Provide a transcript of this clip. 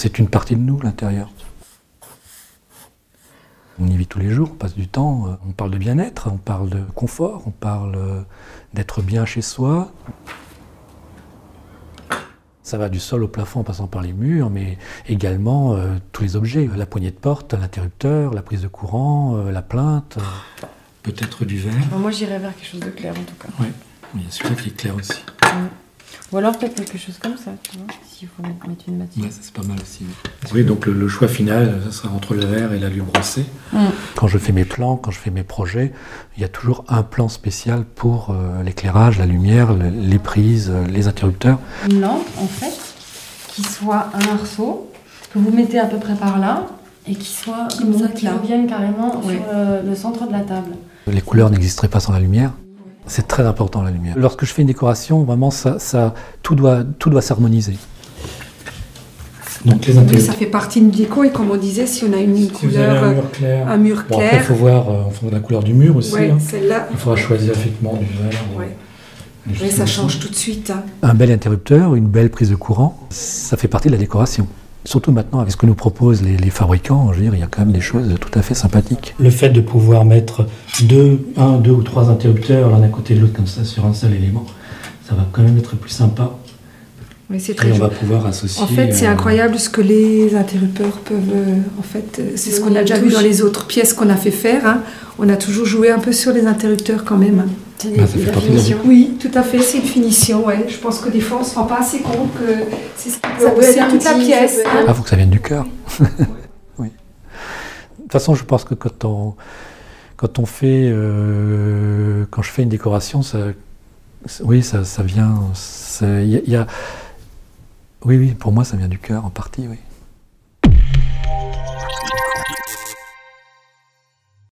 c'est une partie de nous, l'intérieur. On y vit tous les jours, on passe du temps, euh, on parle de bien-être, on parle de confort, on parle euh, d'être bien chez soi. Ça va du sol au plafond en passant par les murs, mais également euh, tous les objets, la poignée de porte, l'interrupteur, la prise de courant, euh, la plainte, peut-être du verre. Moi, j'irais vers quelque chose de clair en tout cas. Oui, il y a celui-là qui est clair aussi. Ou alors peut-être quelque chose comme ça, tu vois, s'il faut mettre une matière. Ouais, ça c'est pas mal aussi. Oui, donc le, le choix final, ça sera entre le verre et l'alu brossé. Mm. Quand je fais mes plans, quand je fais mes projets, il y a toujours un plan spécial pour euh, l'éclairage, la lumière, le- les prises, euh, les interrupteurs. Une lampe, en fait, qui soit un arceau, que vous mettez à peu près par là, et qui soit comme ça, qui revienne carrément Ouais. sur euh, le centre de la table. Les couleurs n'existeraient pas sans la lumière. C'est très important la lumière. Lorsque je fais une décoration, vraiment, ça, ça, tout doit, tout doit s'harmoniser. Donc les Oui, ça fait partie d'une déco et comme on disait, si on a une couleur, euh, clair, un mur Bon, après, il clair, faut voir euh, en fonction de la couleur du mur aussi. ouais, hein. celle-là, Il faudra choisir effectivement du verre. ou Ouais. choses ouais, ça change tout de suite. hein. Un bel interrupteur, une belle prise de courant, ça fait partie de la décoration. Surtout maintenant, avec ce que nous proposent les, fabricants, je veux dire, il y a quand même des choses tout à fait sympathiques. Le fait de pouvoir mettre deux, un, deux ou trois interrupteurs l'un à côté de l'autre comme ça sur un seul élément, ça va quand même être plus sympa. C'est Et on va pouvoir associer. En fait, c'est euh, incroyable ce que les interrupteurs peuvent. euh, en fait, euh, c'est ce qu'on a déjà vu dans les autres pièces qu'on a fait faire. hein. On a toujours joué un peu sur les interrupteurs quand même. hein. C'est Bah, ça fait la Oui, tout à fait, c'est une finition. Ouais. Je pense que des fois, on se rend pas assez compte que c'est ce qui peut Ça peut rehausser être toute la pièce. peut hein. Ah, faut que ça vienne du cœur. oui. De toute façon, je pense que quand on, quand on fait, euh, quand je fais une décoration, ça, oui, ça, ça vient. ça- Il y a- il y a, oui, oui, pour moi, ça vient du cœur en partie, oui.